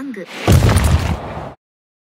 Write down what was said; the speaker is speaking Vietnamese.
玩具